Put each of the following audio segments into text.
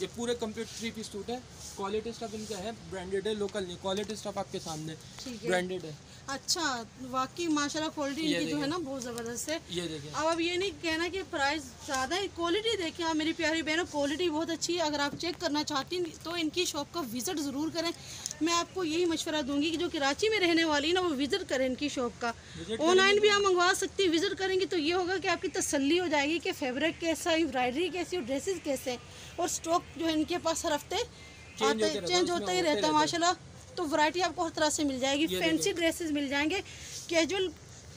ये पूरे complete three piece suit है। क्वालिटी स्टफ़ इनका है ब्रांडेड है लोकल नहीं क्वालिटी स्टफ़ आपके सामने ब्रांडेड है। अच्छा वाकई माशाल्लाह क्वालिटी इनकी जो है। ना बहुत ज़बरदस्त है। ये देखिए। अब आप ये नहीं कहना कि प्राइस ज़्यादा है क्वालिटी देखिए। आप मेरी प्यारी बहनों क्वालिटी बहुत अच्छी है। अगर आप चेक करना चाहती हैं तो इनकी शॉप का विज़िट ज़रूर करें। मैं आपको यही मशवरा दूँगी कि जो कराची में रहने वाली है ना वो विज़िट करें इनकी शॉप का। ऑनलाइन भी आप मंगवा सकती हैं। विज़िट करेंगे तो ये होगा कि आपकी तसली हो जाएगी कि फैब्रिक कैसा है एम्ब्रॉयडरी कैसी और ड्रेसेस कैसे और स्टॉक जो है इनके पास हर हफ़्ते आते चेंज होता ही रहता है माशाल्लाह। तो वैरायटी आपको हर तरह से मिल जाएगी फैंसी ड्रेसेस मिल जाएँगे कैजुअल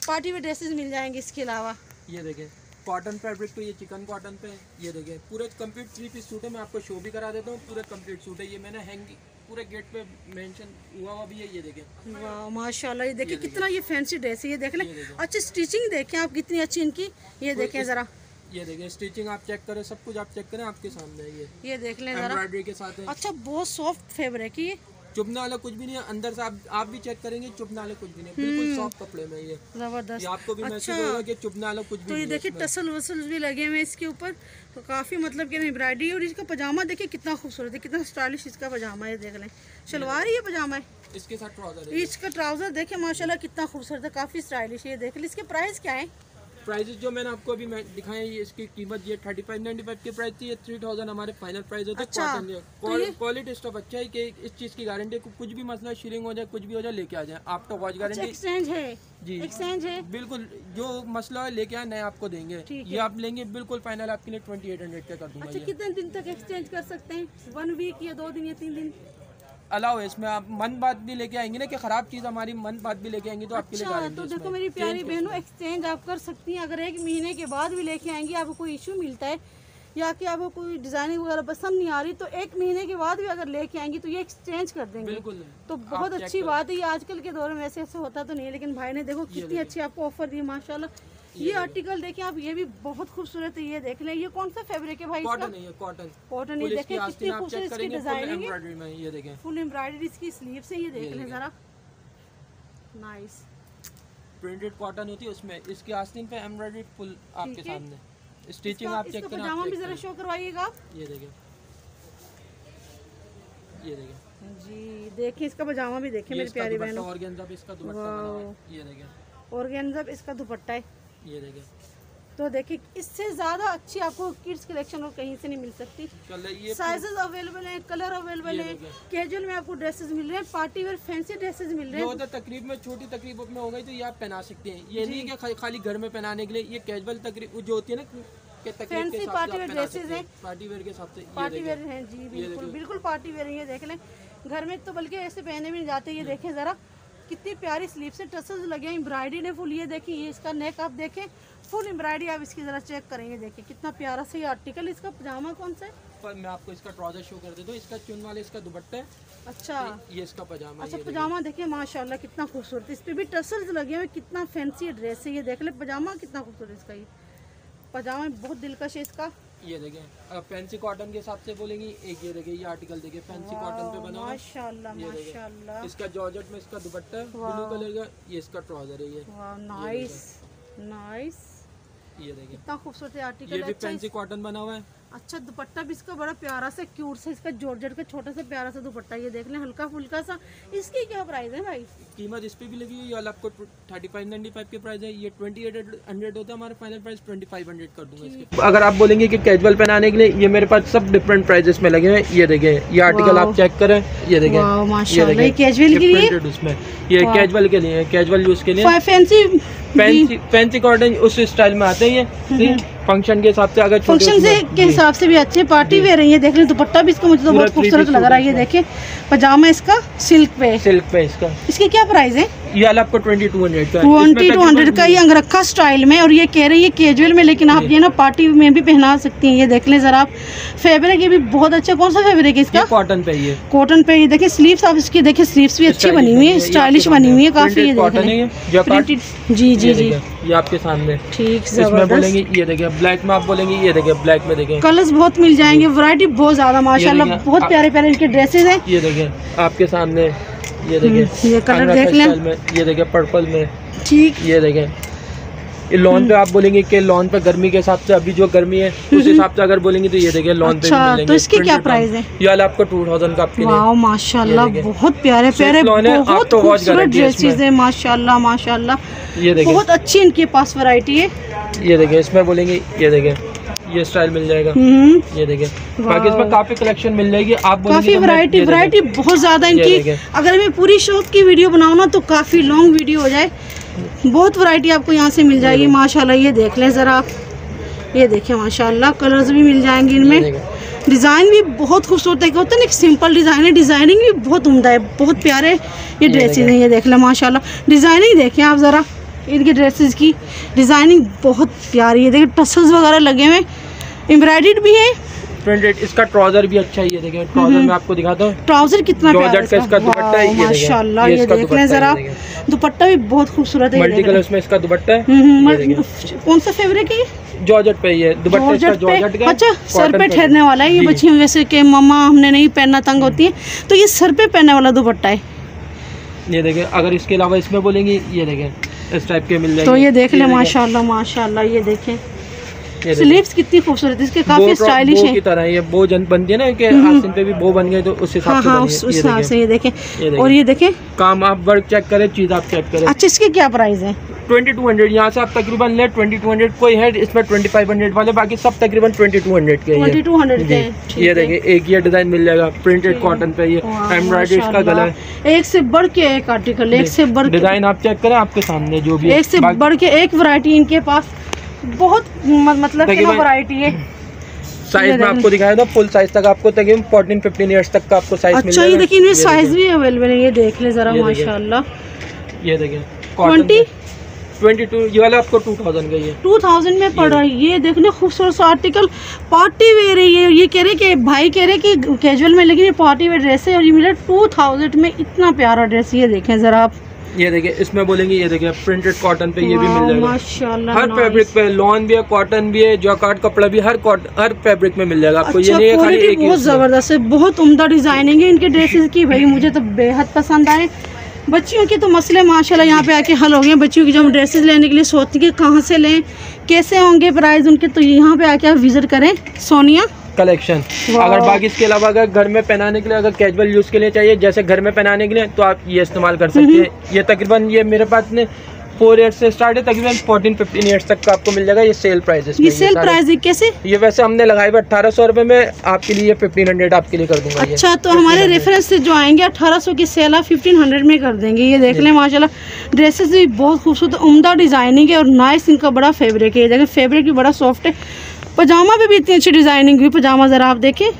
पार्टी वेयर ड्रेसेस मिल जाएँगे इसके अलावा। ये देखिए कॉटन फैब्रिक पे ये चिकन कॉटन पे ये देखिए पूरे कंप्लीट थ्री पीस सूट है मैं आपको शो भी करा देता हूँ पूरे कंप्लीट सूट है ये मैंने हैंग पूरे गेट पे मेंशन हुआ हुआ भी है ये देखिए। वाह माशाल्लाह ये देखिए कितना ये फैंसी ड्रेस है ये देख लें। अच्छी स्टिचिंग देखें आप कितनी अच्छी इनकी ये देखें ज़रा। ये देखिए स्टिचिंग आप चेक करें सब कुछ आप चेक करें आपके सामने ये। ये देख लें एम्ब्रॉयडरी के साथ है। अच्छा बहुत सॉफ्ट फैब्रिक है ये? चुभने वाला कुछ भी नहीं है अंदर से आप आप भी चेक करेंगे चुभने वाला कुछ भी नहीं बिल्कुल सॉफ्ट कपड़े में ये। ज़बरदस्त। आपको भी महसूस अच्छा। होगा कि चुभने वाला कुछ भी तो ये देखिए टसल वसल भी लगे हुए हैं इसके ऊपर। तो काफ़ी मतलब कि एम्ब्रॉयडरी और इसका पजामा देखिए कितना खूबसूरत है कितना स्टाइलिश इसका पजामा है देख लें। शलवार ही पजामा है? इसके साथ ट्राउज़र इसका ट्राउज़र देखिए माशाल्लाह कितना खूबसूरत है काफ़ी स्टाइलिश है ये देख लें। इसके प्राइस क्या है? प्राइजेस जो मैंने आपको अभी मैं दिखाए हैं, ये इसकी कीमत ये थर्टी फाइव नाइन्टी फाइव की प्राइस थी ये थ्री थाउज़ेंड हमारे फाइनल प्राइस होते अच्छा, ये- क्वालिटी स्टफ़ अच्छा है कि इस चीज़ की गारंटी कुछ भी मसला शिरिंग हो जाए कुछ भी हो जाए लेके आ जाए। आफ्टर वॉच गारंटी एक्सचेंज है। जी। एक्सचेंज है। बिल्कुल जो मसला है लेके आए नए आपको देंगे। ये आप लेंगे बिल्कुल फाइनल आपके लिए ट्वेंटी एट हंड्रेड का कर दूँगा अच्छा कितने दिन तक एक्सचेंज कर सकते हैं? वन वीक या दो दिन या तीन दिन? अलाउ है इसमें आप मन बात भी लेके आएँगे ना कि खराब चीज़ हमारी मन बात भी लेके आएँगी तो आपके लिए अच्छा तो देखो मेरी प्यारी बहनों एक्सचेंज आप कर सकती हैं। अगर एक महीने के बाद भी लेके आएँगी आपको कोई इशू मिलता है या कि आपको कोई डिज़ाइनिंग वगैरह पसंद नहीं आ रही तो एक महीने के बाद भी अगर लेके आएँगी तो ये एक्सचेंज कर देंगे। तो बहुत अच्छी बात है ये आजकल के दौर में ऐसे ऐसे होता तो नहीं है लेकिन भाई ने देखो कितनी अच्छी आपको ऑफ़र दी माशाल्लाह। ये आर्टिकल देखें आप ये भी बहुत खूबसूरत है ये देख लें। ये कौन सा फैब्रिक है भाई इसका? कॉटन है कॉटन कॉटन ये देखें कितनी खूबसूरत इसकी डिज़ाइनिंग है। ये देखें। फुल एम्ब्रॉयडरी इसकी स्लीव से ये देख लें जरा। नाइस प्रिंटेड कॉटन होती है उसमें इसकी आस्तीन पे एम्ब्रॉयडरी फुल आपके सामने। स्टिचिंग आप चेक इसका करें पजामा भी जरा शो करवाइएगा आप। ये देखें। ये देखें। जी देखिए इसका पजामा भी देखिए मेरी प्यारी बहनों। ऑर्गेन्जा पे इसका दुपट्टा है। ये देखें। ऑर्गेन्जा इसका दुपट्टा है। ये देखें तो देखिए इससे ज़्यादा अच्छी आपको किड्स कलेक्शन और कहीं से नहीं मिल सकती। साइजेस अवेलेबल हैं कलर अवेलेबल हैं। कैजुअल में आपको ड्रेसेस मिल रहे हैं पार्टी वेयर फैंसी ड्रेसेस मिल रहे हैं। तकरीब में छोटी तकरीब में हो गई तो ये आप पहना सकते हैं। ये नहीं कि खाली घर में पहनाने के लिए ये कैजुअल तकरीब जो होती है ना फैंसी पार्टी वेयर सकते हैं। पार्टी वेयर के हिसाब से पार्टी वेयर हैं जी बिल्कुल बिल्कुल पार्टी वेयर हैं ये देख लें। घर में तो बल्कि ऐसे पहने भी नहीं जाते ये देखें ज़रा। कितनी प्यारी स्लीव से टसल्स लगे हैं। एम्ब्रॉयडरी ने फुल ये देखिए ये इसका नेक आप देखें। फुल एम्ब्रॉयडरी आप इसकी ज़रा चेक करेंगे देखिए कितना प्यारा सा ये आर्टिकल इसका पजामा कौन सा है? पर मैं आपको इसका ट्राउज़र शो कर देता हूँ। इसका चुन वाले इसका दुपट्टा है। अच्छा। ये इसका पजामा अच्छा पजामा देखिए। माशाल्लाह कितना खूबसूरत। इस पे भी टसल्स लगे हुए कितना फैंसी ड्रेस है ये। देख ले पजामा कितना खूबसूरत इसका ये। पजामा बहुत दिलकश है इसका। ये देखें अगर फैंसी कॉटन के हिसाब से बोलेंगी एक ये देखें ये आर्टिकल देखें फैंसी कॉटन पे बना माशाल्लाह माशाल्लाह। इसका जॉर्जेट में इसका दुपट्टा है ब्लू कलर का ये इसका ट्राउज़र है ये। नाइस नाइस ये देखिए इतना खूबसूरत आर्टिकल ये भी अच्छा फैंसी कॉटन बना हुआ है। अच्छा दुपट्टा भी इसका बड़ा प्यारा सा क्यूट सा इसका जॉर्जेट का छोटा सा प्यारा सा दुपट्टा ये देख लें हल्का फुल्का सा। इसकी क्या प्राइस है भाई? कीमत इस पे भी लगी हुई है ये आपको थर्टी फाइव नाइन्टी फाइव के प्राइस है ये ट्वेंटी एट हंड्रेड होता है हमारा final price twenty five hundred कर दूँगा इसके। अगर आप बोलेंगे कि कैजुअल पहनाने के लिए ये मेरे पास सब डिफरेंट प्राइजेस में लगे हैं ये देखें ये आर्टिकल आप चेक करें ये देखें ये माशाल्लाह देखें कैजुअल के लिए? printed उसमें। ये कैजुअल के लिए कैजुअल यूज़ के लिए। फैंसी फैंसी फैंसी कॉटन उस स्टाइल में आते हैं ये। फ़ंक्शन के हिसाब से अगर फ़ंक्शन से के हिसाब से भी अच्छे पार्टी वेयर है ये देख लें दुपट्टा भी इसका मुझे तो बहुत खूबसूरत लग रहा है ये देखे पजामा इसका सिल्क पे। सिल्क पे इसका। इसके क्या प्राइस है? ये आपको ट्वेंटी टू हंड्रेड का ट्वेंटी टू हंड्रेड का ये अंगरखा स्टाइल में और ये कह रही है कैजुअल में लेकिन आप ये ना पार्टी में भी पहना सकती हैं ये देख लें जरा आप। फैब्रिक ये भी बहुत अच्छा कौन सा फैब्रिक है इसका? कॉटन पे है कॉटन पे ये देखिए स्लीव्स आप इसकी देखिए स्लीव्स भी अच्छी बनी हुई है स्टाइलिश बनी हुई है काफ़ी ये ये जी जी जी। ये आपके सामने। ठीक इसमें बोलेंगे ये देखिए ब्लैक में आप बोलेंगे ये देखिए ब्लैक में देखें। कलर्स बहुत मिल जाएँगे वैरायटी बहुत ज़्यादा माशाल्लाह बहुत प्यारे प्यारे इनके ड्रेसेस हैं। ये देखिए आपके सामने ये देखिए हम्म, ये कलर देख लें। ये देखिए पर्पल में। ठीक। ये देखें ये लॉन पे आप बोलेंगे कि लॉन पे गर्मी के हिसाब से अभी जो गर्मी है उस हिसाब से अगर बोलेंगे तो ये देखिए लॉन पे भी अच्छा, तो इसके क्या प्राइस है? ये वाला आपको टू थाउज़ेंड का आपके लिए। माशाल्लाह बहुत प्यारे प्यारे बहुत खूबसूरत ड्रेसेस। हैं माशाल्लाह माशाल्लाह। ये देखिए बहुत अच्छी इनके पास वैरायटी है। ये देखिए इसमें बोलेंगे ये देखिए ये स्टाइल मिल जाएगा। हम्म। ये देखिए बाकी इसमें काफ़ी कलेक्शन मिल जाएगी। आप काफ़ी वैरायटी वैरायटी बहुत ज़्यादा इनकी अगर मैं पूरी शॉप की वीडियो बनाऊँ ना तो काफ़ी लॉन्ग वीडियो हो जाए। बहुत वैरायटी आपको यहाँ से मिल जाएगी। माशाल्लाह ये देख लें जरा। आप ये देखें माशाल्लाह कलर्स भी मिल जाएँगे इनमें। डिज़ाइन भी बहुत खूबसूरत है होता है ना सिंपल डिज़ाइन है। डिज़ाइनिंग भी बहुत उम्दा है बहुत प्यारे। ये ड्रेसेस हैं ये देख लें माशाल्लाह। डिज़ाइनिंग देखें आप ज़रा। इनके ड्रेसेस की डिज़ाइनिंग बहुत प्यारी है। देखिए टसल्स वगैरह लगे हुए एम्ब्रॉयड भी है। प्रिंटेड इसका ट्राउज़र भी अच्छा ही है। देखिए ट्राउज़र में आपको दिखाता हूँ। ट्राउज़र कितना प्यारा का इसका। दुपट्टा है, ये देखिए। माशाल्लाह ये ये देख लें जरा। दुपट्टा भी बहुत खूबसूरत है मल्टी लें। में इसका दुपट्टा है। हम्म, हम्म, ये देखिए। कौन सा फेवरेट है जॉर्जेट पे ही है। दुपट्टा इसका जॉर्जेट का अच्छा सर पे ठहरने वाला है ये। बच्चियों वैसे के मम्मा हमने नहीं पहनना तंग होती है। तो ये सर पे पहनने वाला दुपट्टा है। ये देखिए अगर इसके अलावा इसमें बोलेंगे ये देखें इस टाइप के मिल जाएँगे तो ये देख ले माशाल्लाह माशाल्लाह ये देखें। स्लीव्स कितनी खूबसूरत है इसके काफ़ी स्टाइलिश है। की तरह ये बो जन बनती है ना कि आसिन पे भी बो बन गए तो उस हिसाब हाँ से हाँ उस हिसाब से ये देखें। और ये देखें। काम आप वर्क चेक करें चीज़ आप चेक करें। अच्छा इसके क्या प्राइस है? ट्वेंटी टू हंड्रेड यहाँ से आप तकरीबन ले ट्वेंटी टू हंड्रेड कोई है इसमें ट्वेंटी फाइव हंड्रेड वाले बाकी सब तकरीबन ट्वेंटी टू हंड्रेड के हैं ये। 2200 के ये। देखिए एक ये डिज़ाइन मिल जाएगा प्रिंटेड कॉटन पे ये एम्ब्रॉयडरी इसका गला है। एक से बढ़ के एक आर्टिकल एक से बढ़ डिज़ाइन आप चेक करें आपके सामने जो भी एक से बढ़ के एक वैरायटी इनके पास। बहुत मतलब वैरायटी है। साइज़ में आपको दिखाया था फुल साइज़ तक आपको तकरीबन फोर्टीन फिफ्टीन ईयर्स तक का आपको साइज़ अच्छा ये देखिए इनमें ये साइज़ भी अवेलेबल है ये देख ले जरा माशाल्लाह। ये देखिए 20 ट्वेंटी टू ये वाला आपको टू थाउज़ेंड का ही है। 2000 में पड़ रहा है ये देखने खूबसूरत सा आर्टिकल पार्टी वेयर है ये। ये कह रहे कि भाई कह रहे कि कैजुअल में लेकिन ये पार्टी वेयर ड्रेस है और ये मिला 2000 में इतना प्यारा ड्रेस ये देखें जरा आप। ये देखिए इसमें बोलेंगे ये देखिए प्रिंटेड कॉटन पे ये भी मिल जाएगा। माशाल्लाह हर फैब्रिक पे लॉन भी है कॉटन भी है जॉकार्ड कपड़ा भी हर हर फैब्रिक में मिल जाएगा आपको। ये अच्छा नहीं है खाली एक बहुत ज़बरदस्त है बहुत उम्दा डिज़ाइनिंग है इनके ड्रेसेस की। भाई मुझे तो बेहद पसंद आए। बच्चियों के तो मसले माशाल्लाह यहाँ पे आके हल हो गए बच्चियों की जो हम ड्रेसेस लेने के लिए सोचती हैं कहाँ से लें कैसे होंगे प्राइस उनके तो यहाँ पे आके आप विज़िट करें। सोनिया? कलेक्शन अगर बाकी इसके अलावा अगर घर में पहनाने के लिए अगर कैजुअल यूज़ के लिए चाहिए जैसे घर में पहनाने के लिए तो आप ये इस्तेमाल कर सकते हैं। ये तकरीबन ये मेरे पास ने फोर ईयर्स से स्टार्ट है तकरीबन फोर्टीन फिफ्टीन ईयर्स तक का आपको मिल जाएगा ये सेल प्राइस ये सेल प्राइस कैसे? ये वैसे हमने लगाए हुए अठारह सौ रुपए में आपके लिए फिफ्टीन हंड्रेड आपके लिए कर दूँगा अच्छा तो हमारे रेफरेंस से जो आएँगे 1800 की सेल आप 1500 में कर देंगे। ये देख लें माशाल्लाह ड्रेसेस भी बहुत खूबसूरत उमदा डिज़ाइनिंग है और नाइस इनका बड़ा फेब्रिक है। ये देखें फेब्रिक भी बड़ा सॉफ्ट है। पजामा पे भी इतनी अच्छी डिज़ाइनिंग हुई पजामा ज़रा आप देखें।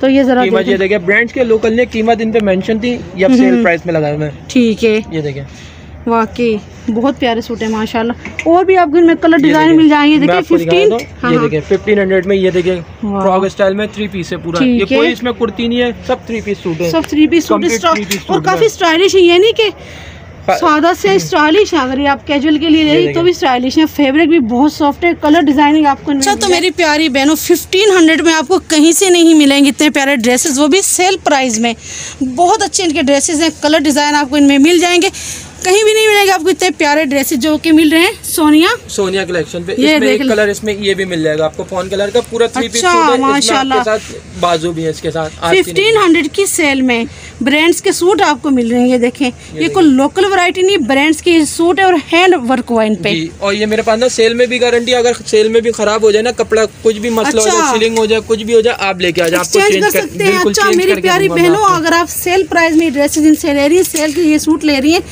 तो ये ज़रा कीमत ये देखिए ब्रांड्स के लोकल ने कीमत इन पे मेंशन थी ये अब सेल प्राइस में हुए हैं ठीक है। ये देखिए वाकई बहुत प्यारे सूट है माशाल्लाह। और भी आपको इनमें कलर डिज़ाइन मिल जाएँगे देखिए फिफ्टीन हूँ। ये देखिए फिफ्टीन हंड्रेड में ये देखिए। फ्रॉक स्टाइल में थ्री पीस है पूरा। ये कोई इसमें कुर्ती नहीं है सब थ्री पीस सूट है। सब थ्री पीस सूट piece और काफ़ी स्टाइलिश है ये नहीं कि हाँ। सादा से स्टाइलिश है अगर ये आप कैजुअल के लिए ले रही तो भी स्टाइलिश है फैब्रिक भी बहुत सॉफ्ट है कलर डिज़ाइनिंग आपको अच्छा तो मेरी प्यारी बहनों 1500 में आपको कहीं से नहीं मिलेंगे इतने प्यारे ड्रेसेस वो भी सेल प्राइस में। बहुत अच्छे इनके ड्रेसेस हैं कलर डिज़ाइन आपको इनमें मिल जाएँगे। कहीं भी नहीं मिलेगा आपको इतने प्यारे ड्रेसेस जो के मिल रहे हैं सोनिया। सोनिया कलेक्शन पे। ये इसमें एक कलर इसमें ये भी मिल जाएगा आपको फ़ोन कलर का पूरा थ्री पीस अच्छा, माशाल्लाह। साथ बाजू भी है इसके साथ। फिफ्टीन हंड्रेड की सेल में ब्रांड्स के सूट आपको मिल रहे हैं ये देखें। ये कोई लोकल वैरायटी नहीं ब्रांड्स के सूट है और हैंड वर्क वाइन पे। और ये मेरे पास ना सेल में भी गारंटी अगर सेल में भी खराब हो जाए ना कपड़ा कुछ भी मसला हो अच्छा। जाए सिलिंग हो जाए कुछ भी हो जाए आप लेके आ जाए चेंज कर कर सकते हैं। अच्छा मेरी प्यारी बहनों अगर आप सेल प्राइस में ड्रेसेस इनसे ले रही हैं सेल के ये सूट ले रही हैं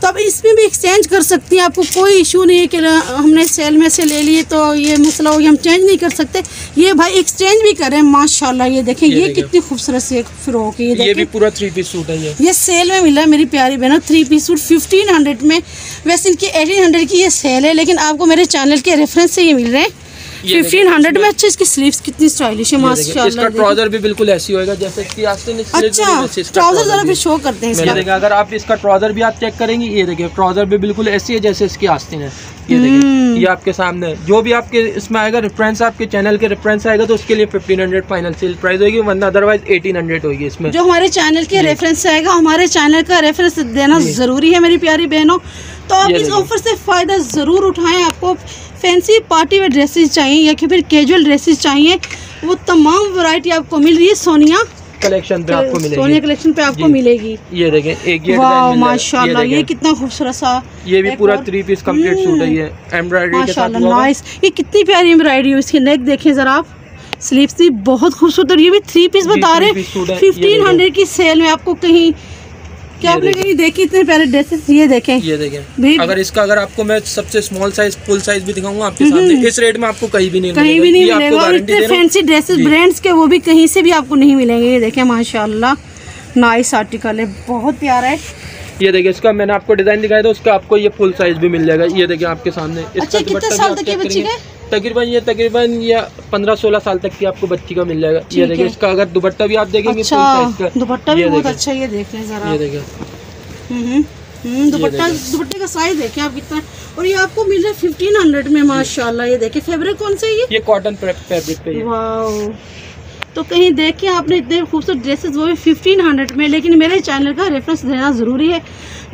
तो अब इसमें भी एक्सचेंज कर सकती हैं। आपको कोई इशू नहीं है कि हमने सेल में से ले लिए तो ये मसला हो गया हम चेंज नहीं कर सकते। ये भाई एक्सचेंज भी करें माशाल्लाह ये देखें ये ये, कितनी खूबसूरत सी फ्रॉक है ये ये भी पूरा थ्री पीस सूट है ये। ये सेल में मिला है मेरी प्यारी बहनों थ्री पीस सूट फिफ्टीन में। वैसे इनकी एटीन की ये सेल है लेकिन आपको मेरे चैनल के रेफरेंस से ये मिल रहे हैं। फिफ्टीन हंड्रेड में अच्छा इसकी स्लीव्स कितनी स्टाइलिश है इसका ट्राउज़र भी बिल्कुल ऐसी होएगा जैसे कि अच्छा ट्राउज़र जरा भी शो करते हैं अगर आप इसका ट्राउज़र भी आप चेक करेंगे ये देखिए ट्राउज़र भी बिल्कुल ऐसी है जैसे इसकी आस्तीन है। ये हम्म। देखिए ये आपके सामने है। जो भी आपके इसमें आएगा रेफरेंस आपके चैनल के रेफरेंस आएगा तो उसके लिए fifteen hundred final sale price होगी वरना अदरवाइज़ एटीन हंड्रेड होगी इसमें। जो हमारे चैनल के रेफरेंस आएगा हमारे चैनल का रेफरेंस देना ज़रूरी है मेरी प्यारी बहनों। तो आप इस ऑफ़र से फ़ायदा ज़रूर उठाएँ। आपको फैंसी पार्टी वेयर ड्रेसेस चाहिए या फिर कैजुअल ड्रेसेस चाहिए वो तमाम वैरायटी आपको मिल रही है। सोनिया कलेक्शन पे आपको मिलेगी। सोनिया कलेक्शन पे आपको मिलेगी। ये देखें एक ये माशाल्लाह ये कितना खूबसूरत सा ये भी पूरा थ्री पीस कंप्लीट सूट है ये एम्ब्रॉयडरी के साथ। नाइस ये कितनी प्यारी एम्ब्रॉयडरी है इसकी नेक देखें जरा आप। स्लीव्स भी बहुत खूबसूरत और ये भी थ्री पीस बता रहे है, फिफ्टीन हंड्रेड की सेल में आपको कहीं क्या आपने। कहीं देखी इतने प्यारे ड्रेसेस ये देखें। ये देखें। अगर इसका अगर आपको मैं सबसे स्मॉल साइज़ फुल साइज़ भी दिखाऊँगा आपके सामने इस रेट में आपको कहीं भी नहीं हम्म, कहीं मिलेगा भी नहीं मिलेगा। और इतने। फैंसी ड्रेसेस ब्रांड्स के वो भी कहीं से भी आपको नहीं मिलेंगे। ये देखें माशाल्लाह। नाइस आर्टिकल है। बहुत प्यारा है। ये देखिए इसका मैंने आपको डिज़ाइन दिखाया था उसका आपको ये फुल साइज़ भी मिल जाएगा। ये देखिए आपके सामने। इसका अच्छा, कितने साल तक की बच्ची। तकरीबन ये तकरीबन ये पंद्रह सोलह साल तक की आपको बच्ची का मिल जाएगा। ये देखिए इसका अगर दुपट्टा भी आप देखेंगे अच्छा size का दुपट्टा भी बहुत देखिए, अच्छा ये देख लें जरा। ये देखिए। हम्म, हम्म, दुपट्टा दुपट्टे का साइज़ देखें आप कितना और ये आपको मिल रहा है फिफ्टीन हंड्रेड में माशाल्लाह ये देखिए फैब्रिक कौन सा है ये? ये कॉटन फैब्रिक पे वाओ तो कहीं देखें आपने इतने खूबसूरत ड्रेसेस वो भी फिफ्टीन हंड्रेड में लेकिन मेरे चैनल का रेफरेंस देना ज़रूरी है।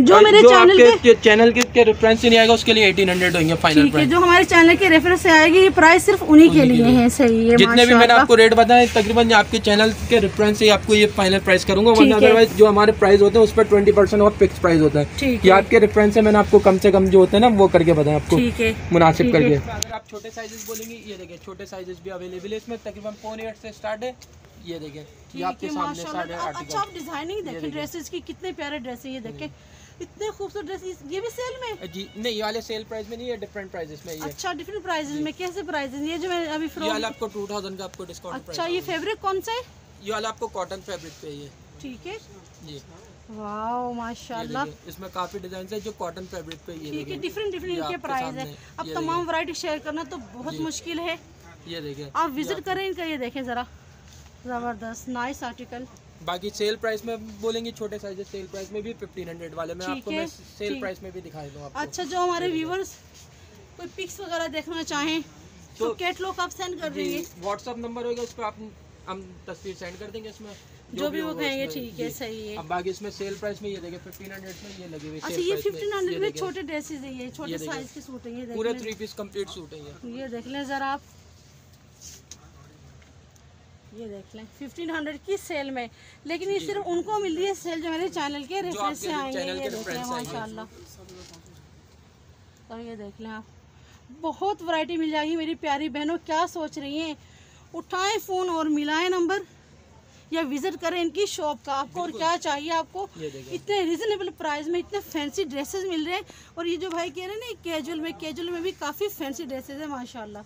जो मेरे जो चैनल के के चैनल के, के रेफरेंस से नहीं आएगा उसके लिए एटीन हंड्रेड होंगे फाइनल ठीक है प्राइस जो हमारे चैनल के रेफरेंस से आएगी ये प्राइस सिर्फ़ उन्हीं के लिए है सही है जितने भी मैंने आपको रेट बताए तकरीबन आपके चैनल के रेफरेंस से आपको ये फाइनल प्राइस करूँगा वरना अदरवाइज़ जो हमारे प्राइस होते हैं उस पर ट्वेंटी परसेंट और फिक्स प्राइस होता है। ये आपके रेफरेंस से मैंने आपको कम से कम जो होते हैं ना वो करके बताया आपको। मुनासिब करके। आप छोटे साइजेस बोलेंगे ये देखिए छोटे साइजेस भी अवेलेबल है। इसमें तकरीबन फ़ोन एट से स्टार्ट है। ये देखिए ये आपके सामने अच्छा आप डिज़ाइनिंग देखें। ड्रेसेस की कितने प्यारे ड्रेस है ये देखें। इतने खूबसूरत ड्रेसेस ये भी सेल में? जी नहीं ये वाले सेल प्राइस में नहीं है डिफरेंट प्राइसेस में ये। अच्छा डिफरेंट प्राइसेस में कैसे प्राइसेस ये जो मैं अभी ये वाला आपको टू थाउज़ेंड का आपको डिस्काउंट अच्छा ये फैब्रिक कौन सा है? ये वाला आपको कॉटन फैब्रिक पे है ये ठीक है। जी। वाओ माशाल्लाह। इसमें काफ़ी डिज़ाइन है जो कॉटन फैब्रिक पे ये ठीक है डिफरेंट डिफरेंट इनके प्राइस है। अब तमाम वैरायटी शेयर करना तो बहुत मुश्किल है। ये देखिए आप विज़िट करें इनका ये देखें ज़रा। ज़बरदस्त नाइस आर्टिकल बाकी सेल प्राइस में बोलेंगे छोटे साइजेस सेल प्राइस में भी फिफ्टीन हंड्रेड वाले में आपको मैं सेल प्राइस में भी दिखा दूँ अच्छा जो हमारे व्यूवर्स कोई पिक्स वगैरह देखना चाहें तो तो- कैटलॉग आप सेंड कर देंगे। व्हाट्सअप नंबर होगा उस पर आप हम तस्वीर सेंड कर देंगे इसमें। जो भी वो कहेंगे ठीक है सही है। अब बाकी इसमें सेल प्राइस में ये देखिए फिफ्टीन हंड्रेड में ये लगे हुए अच्छा ये फिफ्टीन हंड्रेड में छोटे ड्रेसेस है ये छोटे साइज़ के सूट है ये पूरे देख थ्री पीस कंप्लीट सूट है ये। देख लें ज़रा आप। ये देख लें फिफ्टीन हंड्रेड की सेल में। लेकिन ये सिर्फ़ उनको मिल रही है सेल जो मेरे चैनल के रेफरेंस से आएँगे ये देख लें माशाल्लाह। और ये देख लें आप। बहुत वैरायटी मिल जाएगी मेरी प्यारी बहनों क्या सोच रही हैं? उठाएँ फ़ोन और मिलाएँ नंबर या विज़िट करें इनकी शॉप का आपको और क्या चाहिए आपको? इतने रिजनेबल प्राइस में इतने फैंसी ड्रेसेस मिल रहे हैं। और ये जो भाई कह रहे हैं ना कैजुअल में कैजुअल में भी काफ़ी फैंसी ड्रेसेस है माशाल्लाह।